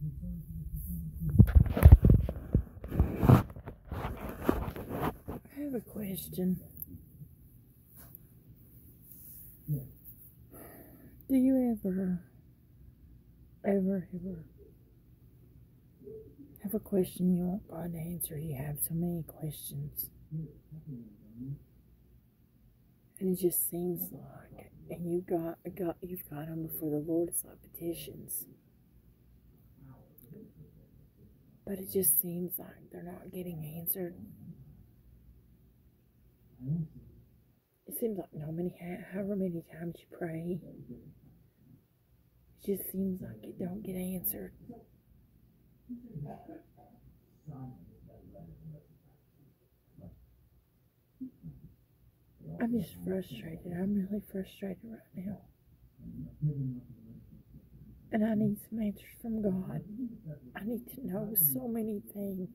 I have a question. Do you ever, ever, ever have a question you want God to answer? You have so many questions. And it just seems like, and you got, got you've got them before the Lord. It's like petitions. But it just seems like they're not getting answered. It seems like no many, however many times you pray, it just seems like it don't get answered. I'm just frustrated. I'm really frustrated right now. And I need some answers from God. I need to know so many things.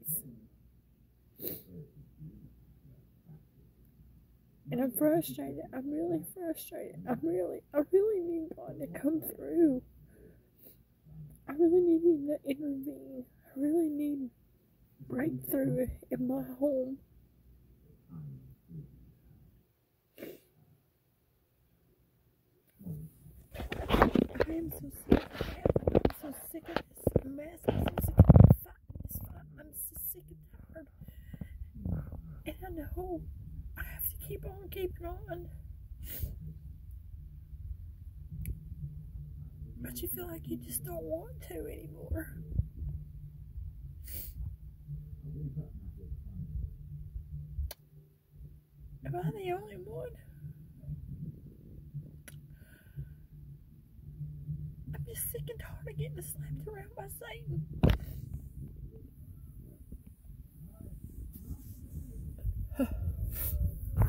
And I'm frustrated. I'm really frustrated. I'm really, I really need God to come through. I really need Him to intervene. I really need breakthrough in my home. I am so sick. I'm so sick of this mess. I'm so sick of fighting this fight. I'm so sick and tired. And I know I have to keep on keeping on. But you feel like you just don't want to anymore. Am I the only one? I'm just sick and tired of getting slapped around by Satan.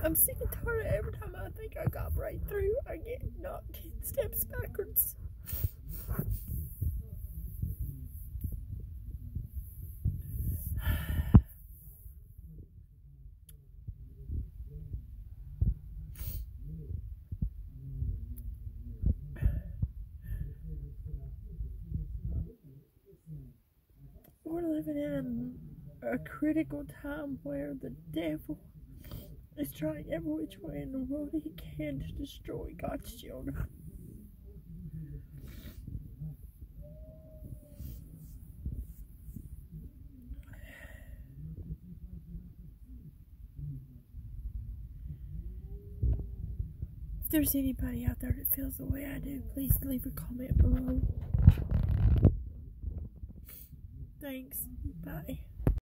I'm sick and tired of every time I think I got breakthrough, I get knocked 10 steps backwards. We're living in a, a critical time where the devil is trying every which way in the world he can to destroy God's children. If there's anybody out there that feels the way I do, please leave a comment below. Thanks. Bye.